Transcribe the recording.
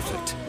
perfect.